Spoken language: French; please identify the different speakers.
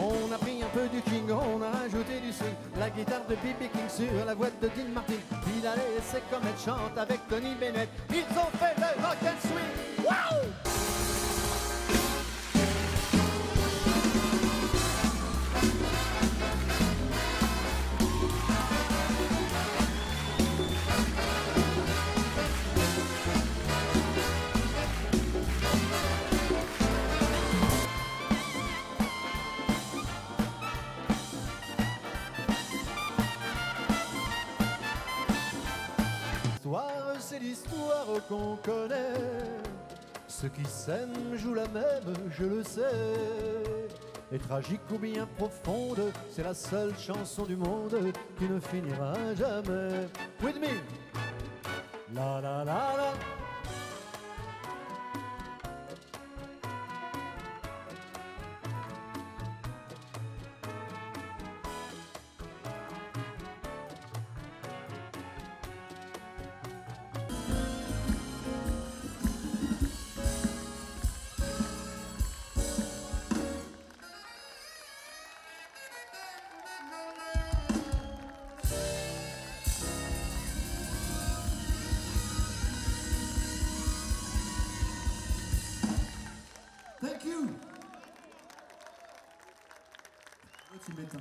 Speaker 1: On a pris un peu du King, on a rajouté du swing, la guitare de B.B. King sur la voix de Dean Martin. Il a laissé elle chante avec Tony Bennett. Ils ont l'histoire qu'on connaît. Ceux qui s'aiment jouent la même, je le sais. Et tragique ou bien profonde, c'est la seule chanson du monde qui ne finira jamais. With la la. Tibétain.